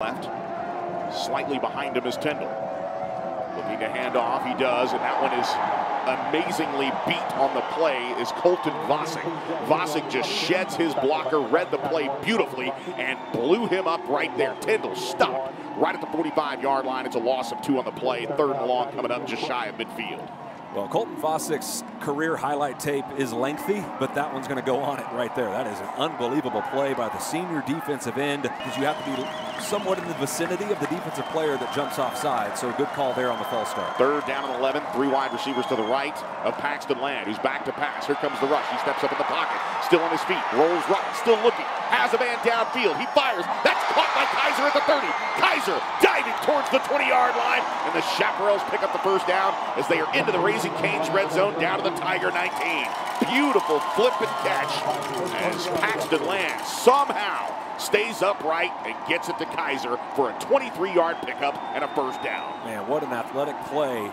Left, slightly behind him is Tindall. Looking to hand off, he does, and that one is amazingly beat on the play is Colton Vasek. Vasek just sheds his blocker, read the play beautifully, and blew him up right there. Tindall stopped right at the 45-yard line. It's a loss of two on the play. Third and long coming up just shy of midfield. Well, Colton Vasek's career highlight tape is lengthy, but that one's going to go on it right there. That is an unbelievable play by the senior defensive end because you have to be somewhat in the vicinity of the defensive player that jumps offside. So good call there on the false start. Third down and 11, three wide receivers to the right of Paxton Land, who's back to pass. Here comes the rush. He steps up in the pocket, still on his feet, rolls right, still looking, has a man downfield. He fires. That's caught by Kaiser at the 30. Kaiser towards the 20-yard line, and the Chaparrals pick up the first down as they are into the Raising Cane's red zone down to the Tiger 19. Beautiful flip and catch as Paxton Land somehow stays upright and gets it to Kaiser for a 23-yard pickup and a first down. Man, what an athletic play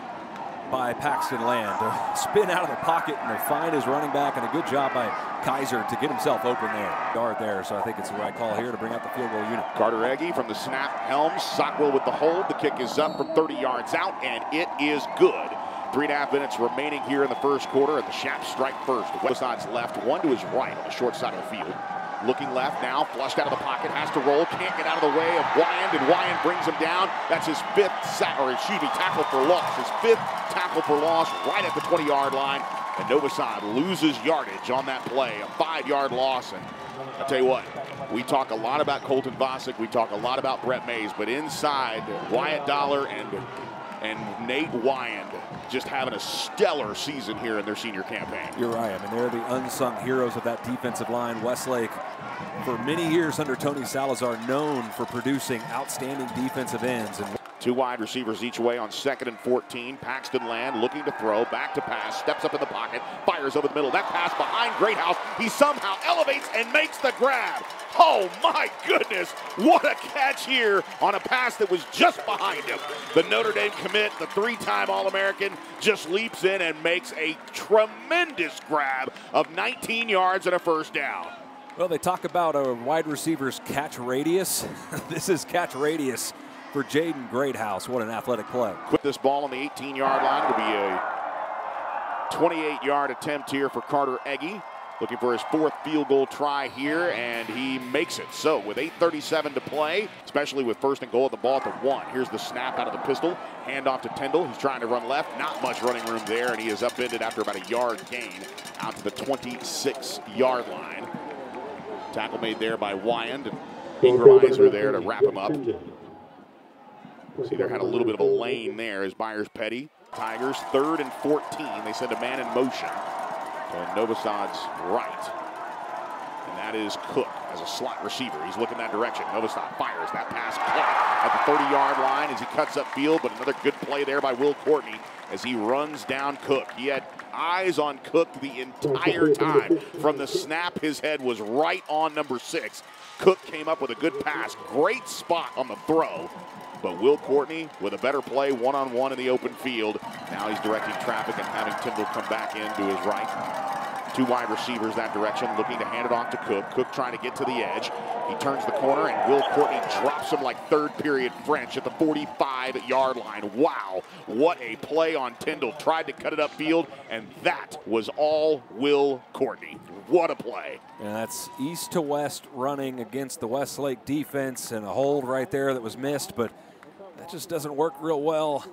by Paxton Land to spin out of the pocket and to find his running back, and a good job by Kaiser to get himself open there. Guard there, so I think it's the right call here to bring out the field goal unit. Carter Egge from the snap, Helms, Sockwell with the hold. The kick is up from 30 yards out, and it is good. Three and a half minutes remaining here in the first quarter, and the Chaps strike first. The west side's left, one to his right on the short side of the field. Looking left now, flushed out of the pocket, has to roll, can't get out of the way of Wyand, and Wyand brings him down. That's his fifth sack, or excuse me, tackle for loss. His fifth tackle for loss right at the 20-yard line. And Novosad loses yardage on that play, a five-yard loss. And I'll tell you what, we talk a lot about Colton Vasek, we talk a lot about Brett Mays, but inside, Wyatt Dollar and and Nate Wyand just having a stellar season here in their senior campaign. You're right. I mean, they're the unsung heroes of that defensive line. Westlake, for many years under Tony Salazar, known for producing outstanding defensive ends. And Two wide receivers each way on second and 14. Paxton Land looking to throw, back to pass, steps up in the pocket, fires over the middle. That pass behind Greathouse. He somehow elevates and makes the grab. Oh my goodness, what a catch here on a pass that was just behind him. The Notre Dame commit, the three-time All-American, just leaps in and makes a tremendous grab of 19 yards and a first down. Well, they talk about a wide receiver's catch radius. this is catch radius for Jaden Greathouse. What an athletic play. Put this ball on the 18-yard line. It'll be a 28-yard attempt here for Carter Egge. Looking for his fourth field goal try here, and he makes it. So with 8.37 to play, especially with first and goal at the ball at the one. Here's the snap out of the pistol. Hand off to Tindall. He's trying to run left. Not much running room there, and he is upended after about a yard gain out to the 26-yard line. Tackle made there by Wyand, and Ingramiser there to wrap him up. See, there had a little bit of a lane there as Byers Petty. Tigers third and 14. They send a man in motion to Novosad's right. And that is Cook as a slot receiver. He's looking that direction. Novosad fires that pass at the 30-yard line as he cuts up field, but another good play there by Will Courtney as he runs down Cook. He had eyes on Cook the entire time. From the snap, his head was right on number six. Cook came up with a good pass. Great spot on the throw. But Will Courtney with a better play one-on-one in the open field. Now he's directing traffic and having Tindall come back in to his right. Two wide receivers that direction, looking to hand it off to Cook. Cook trying to get to the edge. He turns the corner, and Will Courtney drops him like third period French at the 45-yard line. Wow, what a play on Tindall. Tried to cut it upfield, and that was all Will Courtney. What a play. And that's east to west running against the Westlake defense, and a hold right there that was missed, but that just doesn't work real well.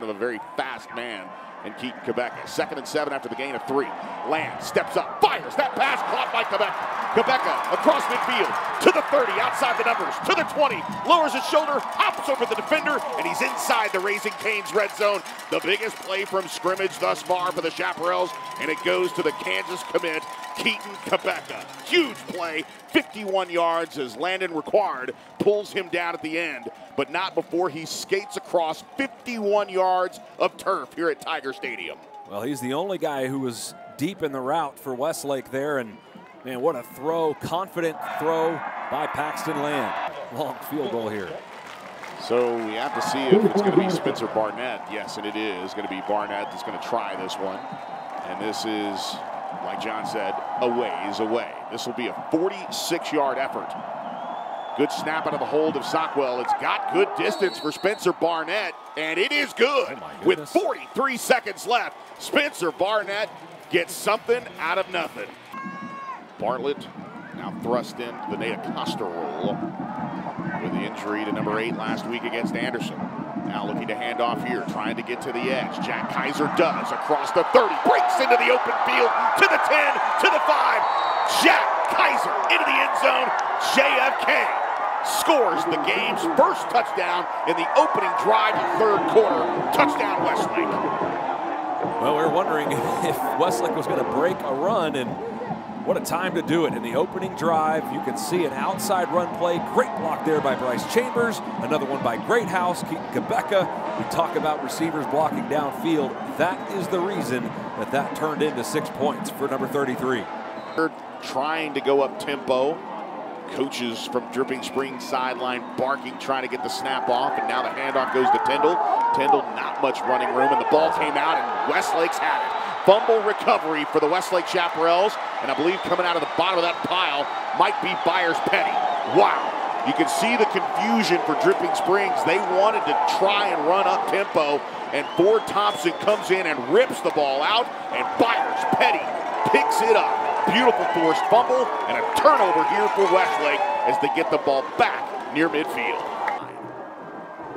Of a very fast man and Keaton Kubecka. Second and seven after the gain of three. Land steps up, fires. That pass caught by Kubecka. Kubecka across midfield to the 30, outside the numbers, to the 20, lowers his shoulder, hops over the defender, and he's inside the Raising Cane's red zone. The biggest play from scrimmage thus far for the Chaparrals, and it goes to the Kansas commit, Keaton Kubecka. Huge play, 51 yards as Landon required, pulls him down at the end, but not before he skates across 51 yards of turf here at Tiger Stadium. Well, he's the only guy who was deep in the route for Westlake there, and man, what a throw, confident throw by Paxton Land. Long field goal here. So we have to see if it's going to be Spencer Barnett. Yes, and it is going to be Barnett that's going to try this one. And this is like John said, a ways away. This will be a 46-yard effort. Good snap out of the hold of Sockwell. It's got good distance for Spencer Barnett, and it is good. Oh With 43 seconds left, Spencer Barnett gets something out of nothing. Bartlett now thrust into the Nate Acosta role with the injury to number eight last week against Anderson. Now looking to hand off here, trying to get to the edge. Jack Kaiser does across the 30, breaks into the open field to the 10, to the 5. Jack Kaiser into the end zone. JFK scores the game's first touchdown in the opening drive of third quarter. Touchdown Westlake. Well, we were wondering if Westlake was going to break a run, and what a time to do it. In the opening drive, you can see an outside run play. Great block there by Bryce Chambers. Another one by Greathouse, Keaton Kubecka. We talk about receivers blocking downfield. That is the reason that that turned into six points for number 33. They're trying to go up tempo. Coaches from Dripping Springs sideline barking, trying to get the snap off, and now the handoff goes to Tyndall. Tyndall, not much running room, and the ball came out, and Westlake's had it. Fumble recovery for the Westlake Chaparrals, and I believe coming out of the bottom of that pile might be Byers Petty. Wow. You can see the confusion for Dripping Springs. They wanted to try and run up tempo, and Ford Thompson comes in and rips the ball out, and Byers Petty picks it up. Beautiful forced fumble and a turnover here for Westlake as they get the ball back near midfield.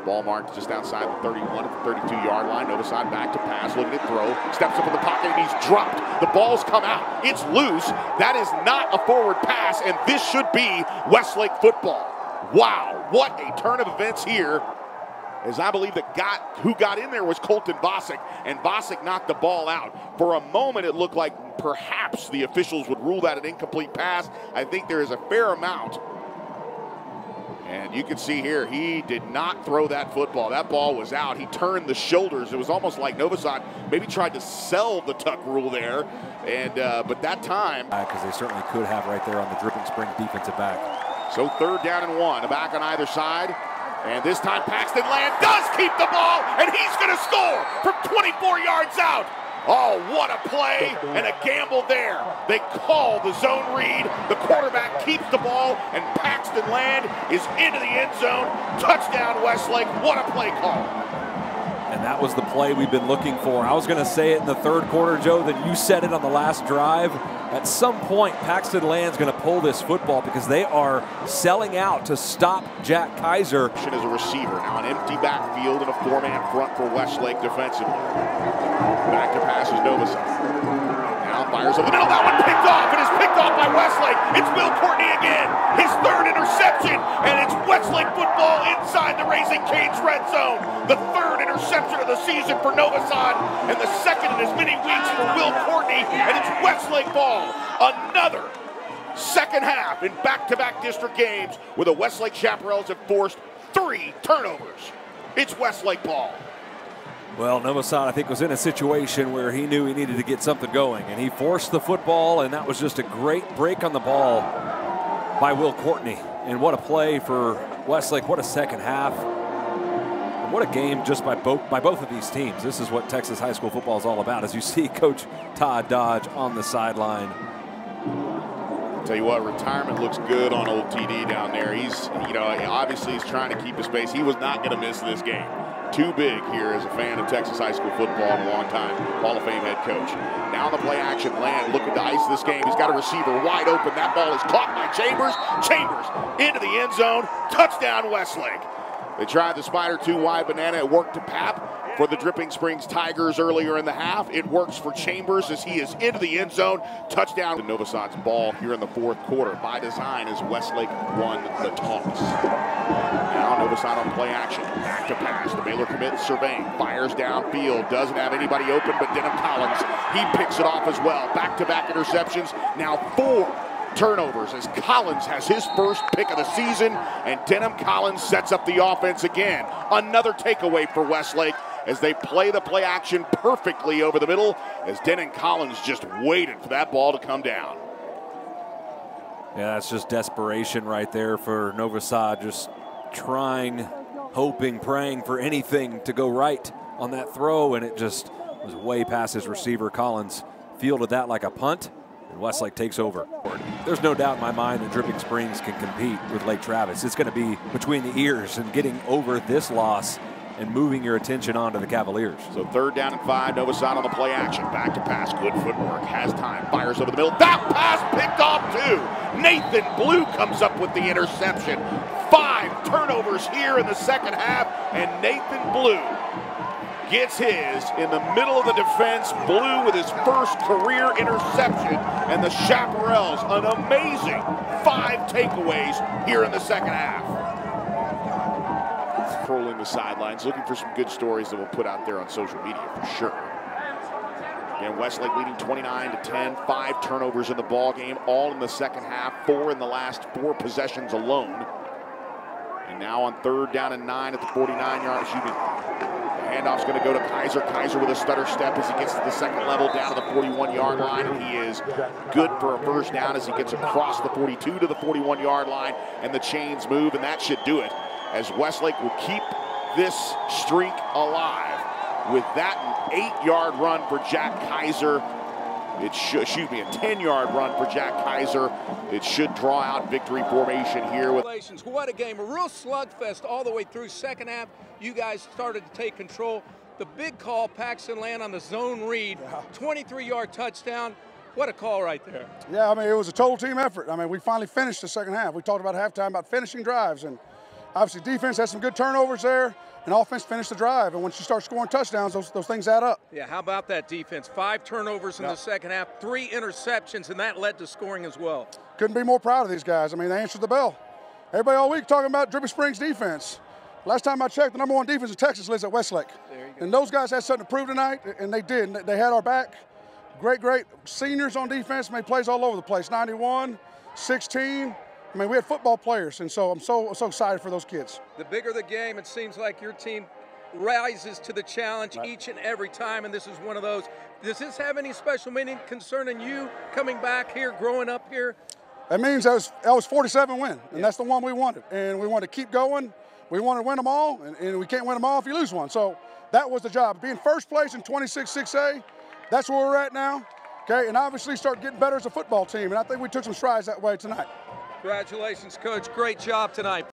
Ball marked just outside the 31 at the 32 yard line. Novosad back to pass, looking to throw. Steps up in the pocket and he's dropped. The ball's come out. It's loose. That is not a forward pass, and this should be Westlake football. Wow, what a turn of events here as I believe that got who got in there was Colton Vasek, and Vasek knocked the ball out. For a moment, it looked like perhaps the officials would rule that an incomplete pass. I think there is a fair amount. And you can see here, he did not throw that football. That ball was out. He turned the shoulders. It was almost like Novosad maybe tried to sell the tuck rule there. And uh, but that time, because they certainly could have right there on the Dripping Spring defensive back. So third down and one, a back on either side. And this time Paxton Land does keep the ball, and he's going to score from 24 yards out. Oh, what a play and a gamble there. They call the zone read. The quarterback keeps the ball, and Paxton Land is into the end zone. Touchdown, Westlake. What a play call. And that was the play we've been looking for. I was going to say it in the third quarter, Joe, then you said it on the last drive. At some point, Paxton Land's going to pull this football because they are selling out to stop Jack Kaiser. As a receiver, now an empty backfield and a four-man front for Westlake defensively. Back to passes Novosad. Now fires over the middle. That one picked off. It is picked off by Westlake. It's Will Courtney again. His third interception, and it's Westlake football inside the Raising Cane's red zone. The third interception of the season for Novosad, and the second in as many weeks for Will Courtney, and it's Westlake ball. Another second half in back-to-back district games where the Westlake Chaparrals have forced three turnovers. It's Westlake ball. Well, Novosad, I think, was in a situation where he knew he needed to get something going, and he forced the football, and that was just a great break on the ball by Will Courtney. And what a play for Westlake. What a second half. What a game just by both by both of these teams. This is what Texas high school football is all about. As you see Coach Todd Dodge on the sideline. Tell you what, retirement looks good on old TD down there. He's, you know, obviously he's trying to keep his space. He was not going to miss this game. Too big here as a fan of Texas high school football in a long time. Hall of Fame head coach. Now the play action land looking to ice this game. He's got a receiver wide open. That ball is caught by Chambers. Chambers into the end zone. Touchdown Westlake. They tried the spider two wide banana. It worked to Pap for the Dripping Springs Tigers earlier in the half. It works for Chambers as he is into the end zone. Touchdown to Novosad's ball here in the fourth quarter. By design as Westlake won the toss. Now Novosad on play action. Back to pass. The Baylor commit surveying. Fires downfield. Doesn't have anybody open but Denham Collins. He picks it off as well. Back-to-back interceptions. Now four turnovers as Collins has his first pick of the season and Denham Collins sets up the offense again. Another takeaway for Westlake as they play the play action perfectly over the middle as Denham Collins just waited for that ball to come down. Yeah, that's just desperation right there for Novosad, just trying, hoping, praying for anything to go right on that throw, and it just was way past his receiver. Collins fielded that like a punt and Westlake takes over. There's no doubt in my mind that Dripping Springs can compete with Lake Travis. It's going to be between the ears and getting over this loss and moving your attention onto the Cavaliers. So third down and five, Novosad on the play action. Back to pass, good footwork, has time, fires over the middle. That pass picked off too. Nathan Blue comes up with the interception. Five turnovers here in the second half, and Nathan Blue gets his in the middle of the defense. Blue with his first career interception, and the Chaparrals an amazing five takeaways here in the second half trolling the sidelines, looking for some good stories that we'll put out there on social media for sure. Again, Westlake leading 29 to 10, five turnovers in the ball game, all in the second half, four in the last four possessions alone. And now on third down and nine at the 49 yard, excuse me. Handoff's going to go to Kaiser. Kaiser with a stutter step as he gets to the second level down to the 41 yard line. And he is good for a first down as he gets across the 42 to the 41 yard line. And the chains move, and that should do it as Westlake will keep this streak alive with that eight-yard run for Jack Kaiser. It should, excuse me, a 10-yard run for Jack Kaiser. It should draw out victory formation here. With what a game! A real slugfest all the way through. Second half, you guys started to take control. The big call, Paxton Land on the zone read, 23-yard touchdown. What a call right there. Yeah, I mean, it was a total team effort. I mean, we finally finished the second half. We talked about halftime about finishing drives, and – obviously defense had some good turnovers there, and offense finished the drive. And once you start scoring touchdowns, those, those things add up. Yeah, how about that defense? Five turnovers in the second half, three interceptions, and that led to scoring as well. Couldn't be more proud of these guys. I mean, they answered the bell. Everybody all week talking about Dripping Springs defense. Last time I checked, the number one defense in Texas lives at Westlake. And those guys had something to prove tonight, and they did. They had our back. Great, great seniors on defense, made plays all over the place. 91, 16, I mean, we had football players, and so I'm so so excited for those kids. The bigger the game, it seems like your team rises to the challenge right. each and every time, and this is one of those. Does this have any special meaning concerning you coming back here, growing up here? That means that was, that was 47 win, and yeah. that's the one we wanted. And we want to keep going. We want to win them all, and, and we can't win them all if you lose one. So that was the job. Being first place in 26-6A, that's where we're at now. Okay, and obviously start getting better as a football team, and I think we took some strides that way tonight. Congratulations, Coach. Great job tonight.